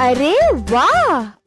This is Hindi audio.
अरे वाह!